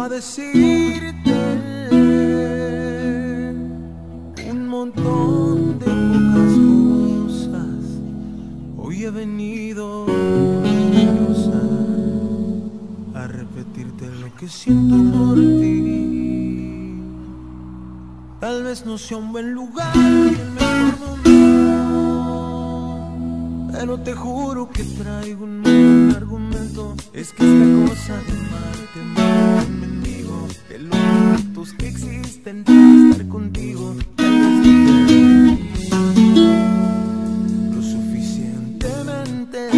a decirte un montón de pocas cosas. Hoy he venido a repetirte lo que siento por ti. Tal vez no sea un buen lugar, el mejor momento, pero te juro que traigo un buen argumento. Es que esta cosa de amarte de los actos que existen para estar contigo. Lo suficientemente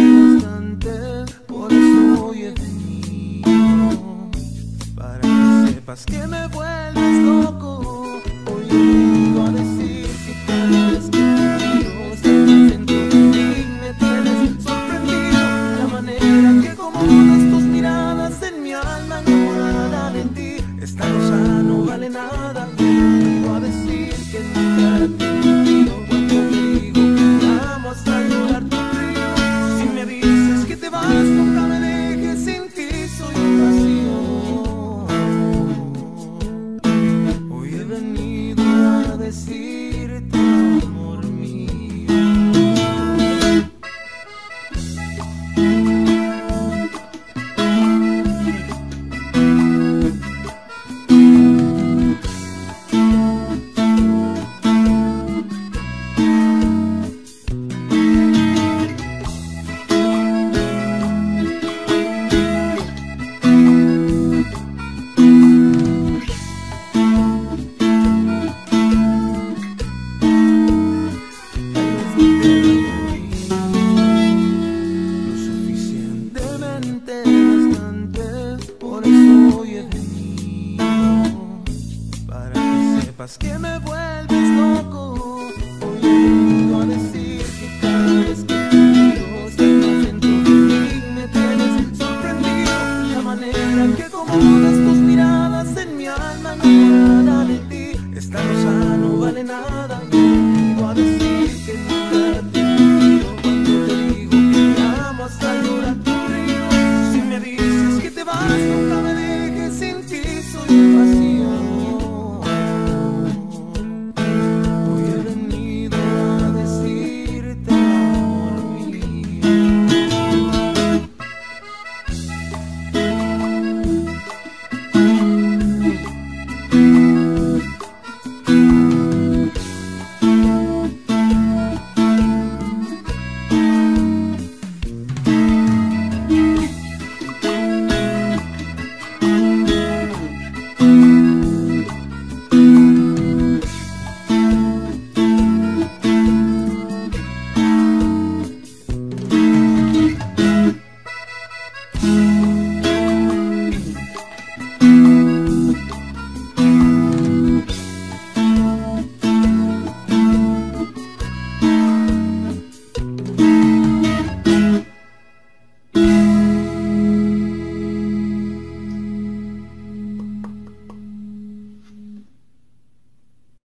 por eso hoy he venido para que sepas que me vuelves. Nada. Venido a decir que nunca sepas que me vuelves loco. Hoy a decir que cada vez que quiero estás más dentro de mí. Me tienes sorprendido la manera que acomodas tus miradas en mi alma. No de ti, esta rosa no vale nada. Yo a decir que nunca te quiero cuando te digo que te amo hasta llorar tu río. Si me dices que te vas, nunca me dejes sin ti. Soy.